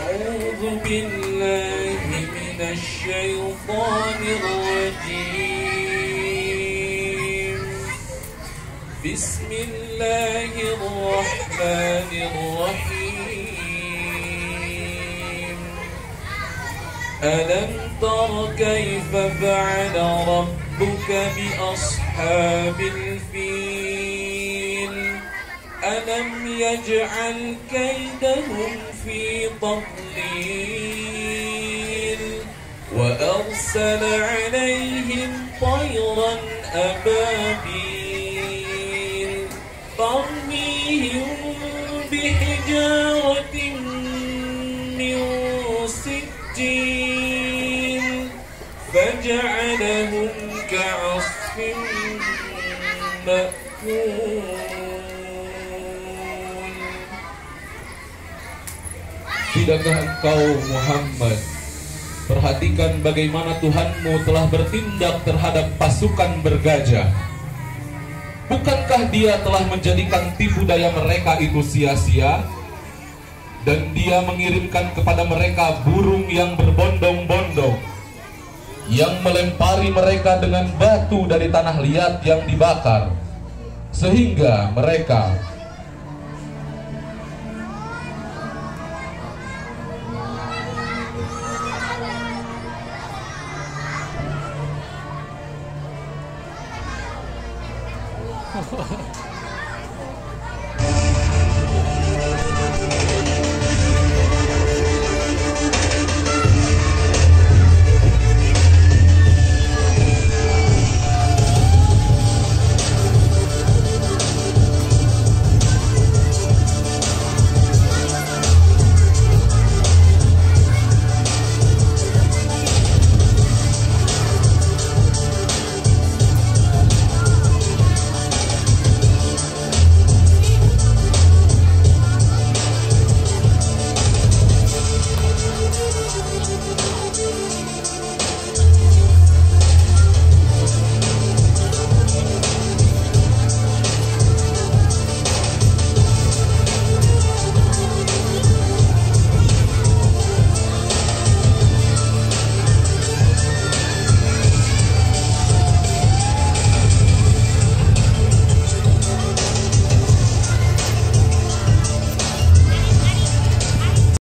أعوذ بالله من الشيطان الرجيم. بسم الله الرحمن الرحيم. ألم تر كيف فعل ربك بأصحاب الفيل؟ ألم يجعل كيدهم في تضليل وأرسل عليهم طيرا أبابيل ترميهم بحجارة من سجيل فجعلهم كعصف مأكول Tidakkah engkau Muhammad Perhatikan bagaimana Tuhanmu telah bertindak terhadap pasukan bergajah? Bukankah dia telah menjadikan tipu daya mereka itu sia-sia? Dan dia mengirimkan kepada mereka burung yang berbondong-bondong Yang melempari mereka dengan batu dari tanah liat yang dibakar Sehingga mereka ハハハハ。